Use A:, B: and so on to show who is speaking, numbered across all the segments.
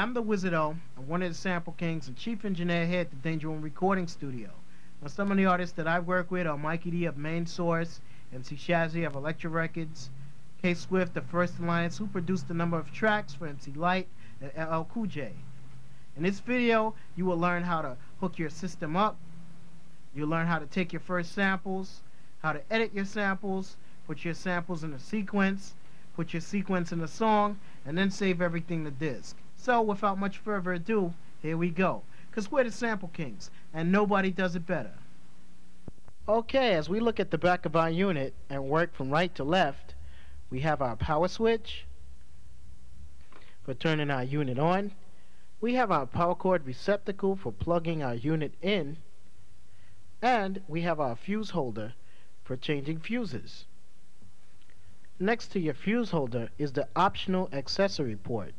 A: I'm the Wizard I'm one of the Sample Kings and Chief Engineer here at the Danger Room Recording Studio. Now, some of the artists that I work with are Mikey D of Main Source, MC Shazzy of Elektra Records, K Swift of First Alliance, who produced a number of tracks for MC Lyte and LL Cool J. In this video, you will learn how to hook your system up, you'll learn how to take your first samples, how to edit your samples, put your samples in a sequence, put your sequence in a song, and then save everything to disk. So, without much further ado, here we go. Because we're the Sample Kings, and nobody does it better. Okay, as we look at the back of our unit and work from right to left, we have our power switch for turning our unit on. We have our power cord receptacle for plugging our unit in. And we have our fuse holder for changing fuses. Next to your fuse holder is the optional accessory port.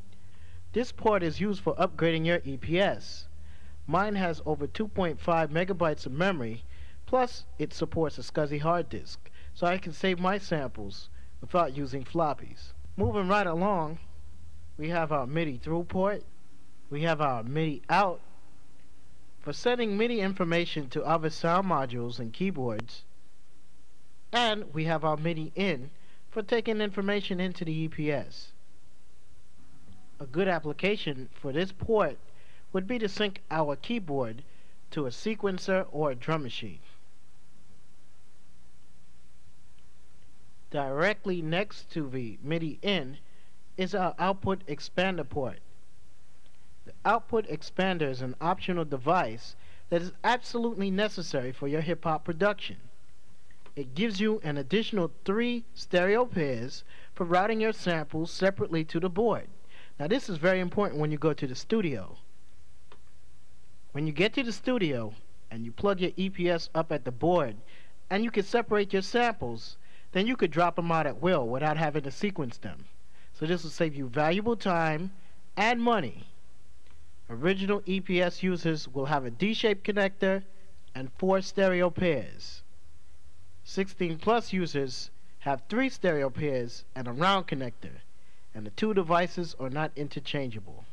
A: This port is used for upgrading your EPS. Mine has over 2.5 megabytes of memory, plus it supports a SCSI hard disk, so I can save my samples without using floppies. Moving right along, we have our MIDI through port, we have our MIDI out for sending MIDI information to other sound modules and keyboards, and we have our MIDI in for taking information into the EPS a good application for this port would be to sync our keyboard to a sequencer or a drum machine. Directly next to the MIDI in is our output expander port. The output expander is an optional device that is absolutely necessary for your hip hop production. It gives you an additional three stereo pairs for routing your samples separately to the board. Now this is very important when you go to the studio. When you get to the studio and you plug your EPS up at the board and you can separate your samples, then you could drop them out at will without having to sequence them. So this will save you valuable time and money. Original EPS users will have a D-shaped connector and four stereo pairs. 16 plus users have three stereo pairs and a round connector and the two devices are not interchangeable.